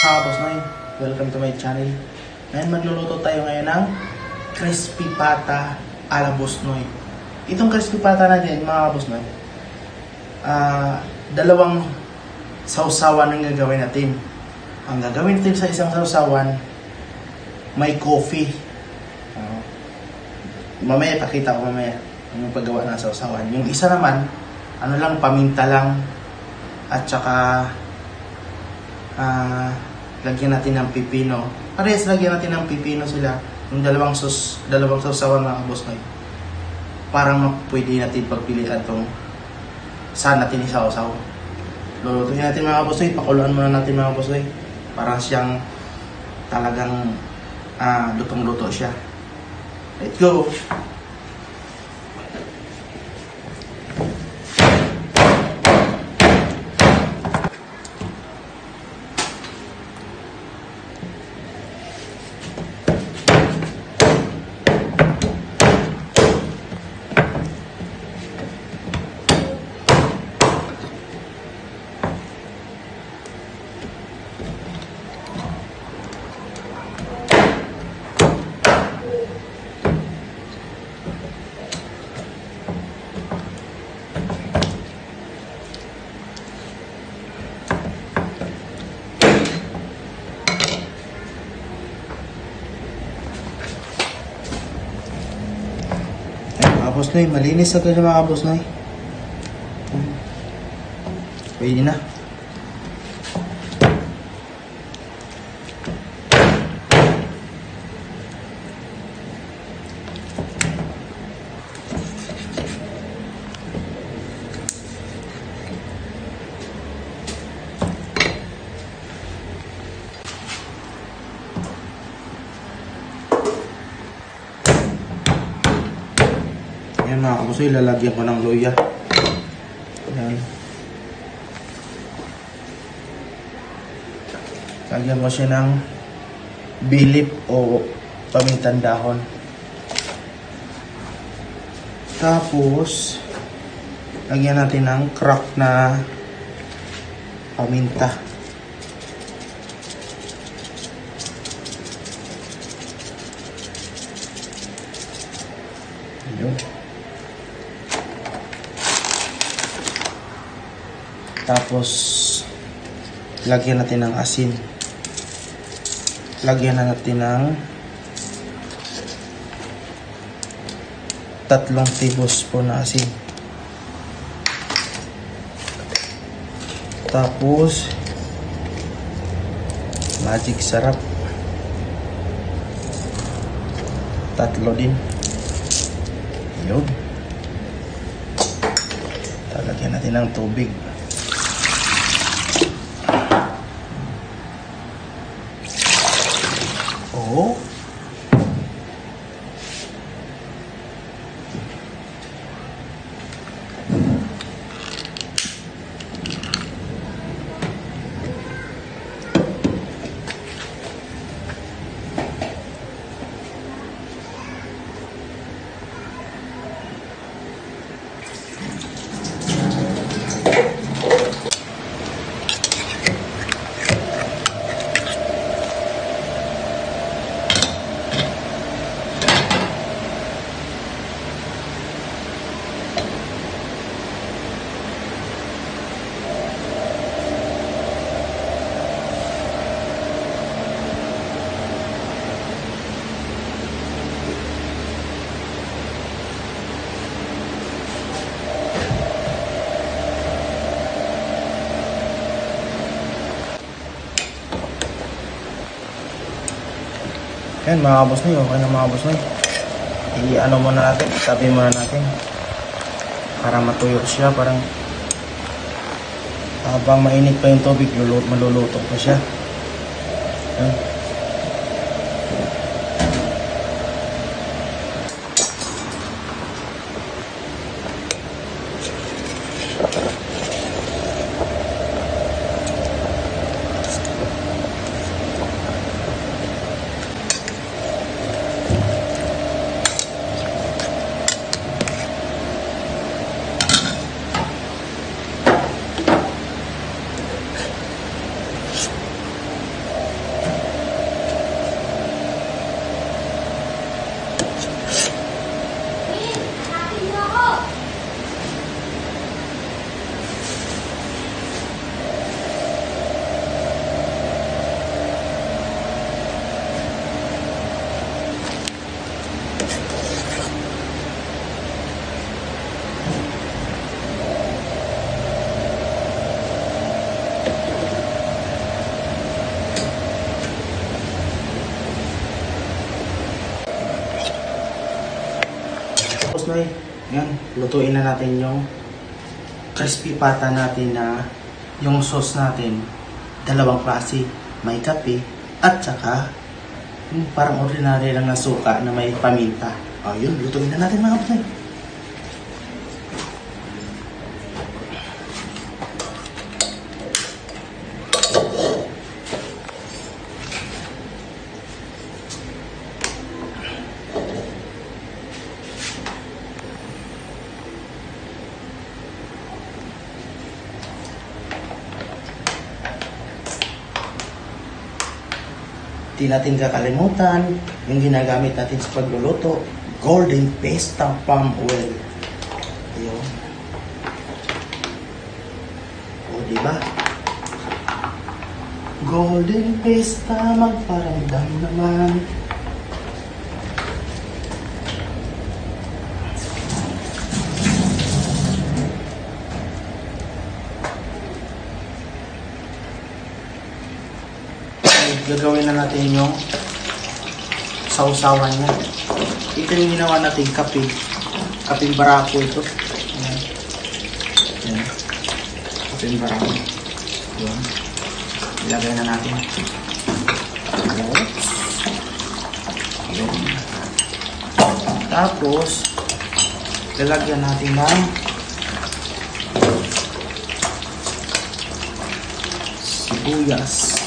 Mga boss Noy, welcome to my channel. Ngayon magluluto tayo ngayon ng crispy pata ala boss Noy. Itong crispy pata natin mga boss Noy, ah, dalawang sausawan ang gagawin natin. Ang gagawin natin sa isang sausawan, may coffee. Ah, mamaya pakita ko mamaya yung paggawa ng sausawan. Yung isa naman, ano lang, paminta lang at saka ah lagyan natin ng pipino. Parehas lagyan natin ng pipino sila. Yung dalawang sus, dalawang sausawan mga boss noy. Para ma- pwede natin pagpilian tong saan natin isausaw. Lulutuin natin mga boss noy. Pakuluan muna natin mga boss noy. Para siyang talagang ah, lutong-luto siya. Let's go! Ayan, mga boss noy, malinis na ito mga boss noy. Ayan. Pwede na. Ayan mga kapusoy, lalagyan ko ng luya. Ayan. Lagyan ko siya ng bilip o pamintan dahon. Tapos, lagyan natin ng crack na paminta. Yun. Tapos, lagyan natin ng asin. Lagyan na natin ng tatlong tablespoon na asin. Tapos, magic sarap. Tatlo din. Yun. Talagyan natin ng tubig. を Yan mga boss na okay na mga boss na I-ano muna natin, tabi muna natin. Para matuyo siya, parang habang mainit pa yung tubig, luluto, maluluto pa siya. Yan. Lutuin na natin yung crispy pata natin na yung sauce natin. Dalawang klase. May kape at saka yung parang ordinary lang na suka na may paminta. O yun, lutuin na natin mga kapatid. Di natin kakalimutan yung ginagamit natin sa pagluluto, Golden Pesta Palm Oil. Ayun. O, di ba? Golden Pesta, magparamdam naman. Gagawin na natin yung sausawan niya. Ito yung ginawa natin kape. Kaping barako ito. Ayan. Ayan. Kaping barako. Ayan. Ilagay na natin. Ayan. Tapos, lalagyan natin ng sibuyas.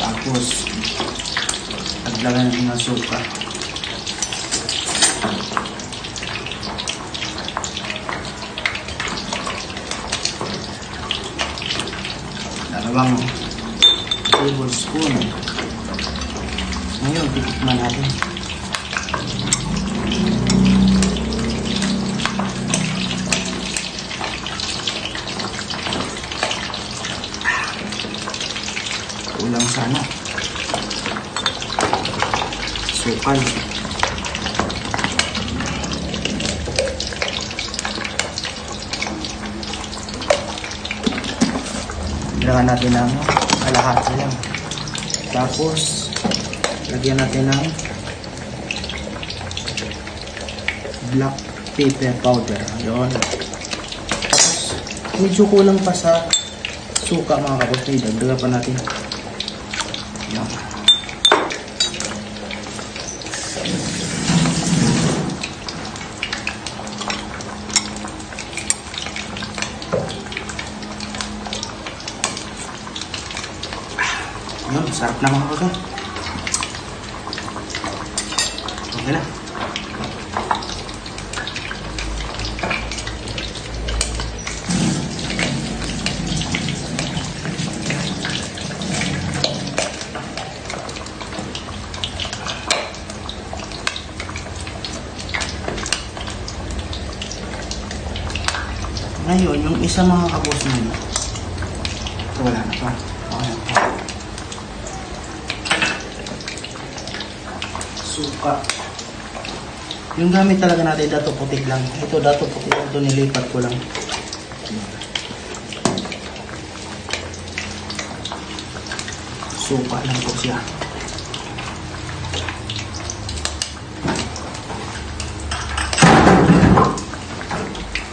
Tapos, aglagan natin ng suka. Dalawang tablespoon. Ngayon, titikman natin. Kulang sana. Sukal. Ilagyan natin ng kalahati lang. Tapos, lagyan natin ng black pepper powder. Yun. Tapos, medyo kulang pa sa suka mga kapos. Dagdagan pa natin. Yan. Yun, sarap naman ako to. Okay na. Ngayon, yung isa mga kabos na. Ito wala na pa. Okay na pa. Suka. Yung gamit talaga natin, dato putik lang. Ito, dato putik. Ito, nilipat ko lang. Suka lang po siya.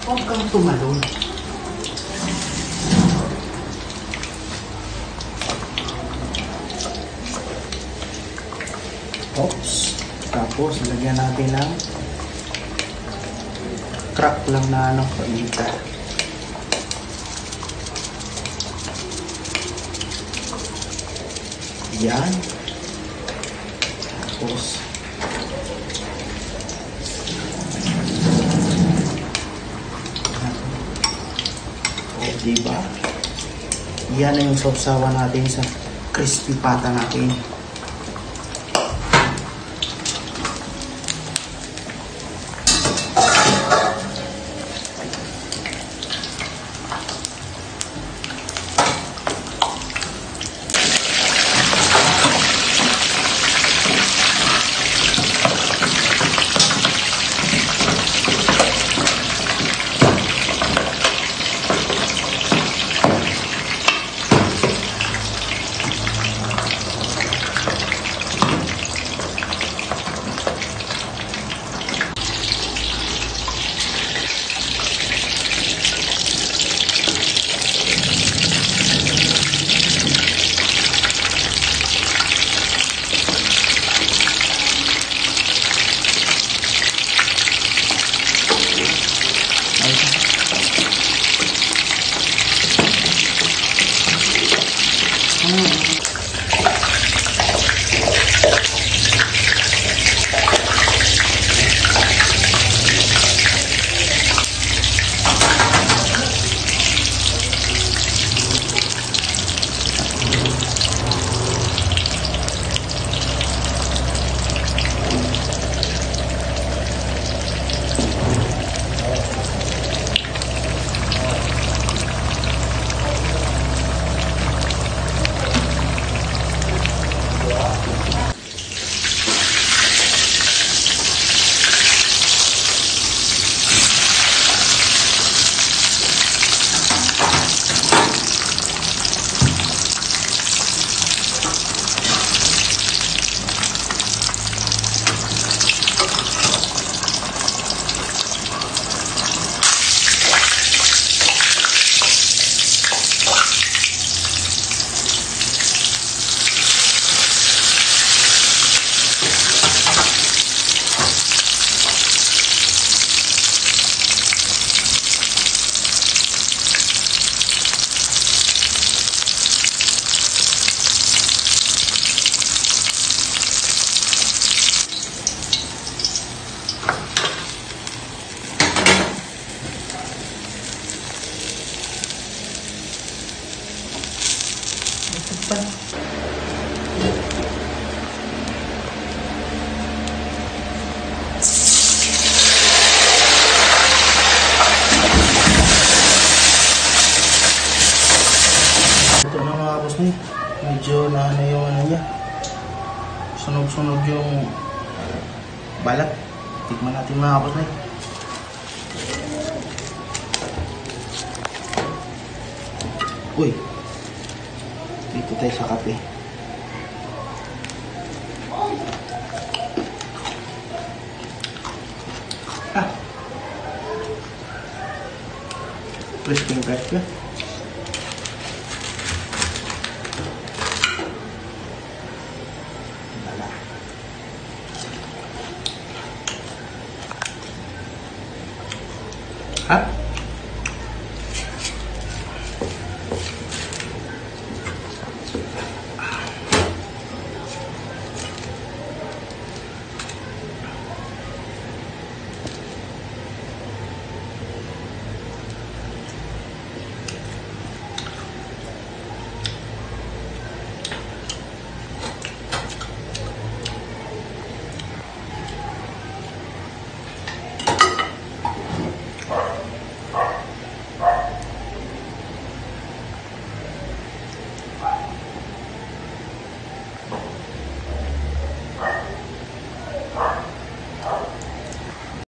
Huwag kang tumalon. Tapos, lagyan natin ng crack lang na ano, paminta. Yan. Tapos, o, diba? Yan na yung sausawa natin sa crispy pata natin. Na ni. Medyo na ano yung ano niya. Sunog-sunog yung balat. Tikman natin mga boss ni. Uy. Dito tayo sa kape. Ah. Crispy crispy.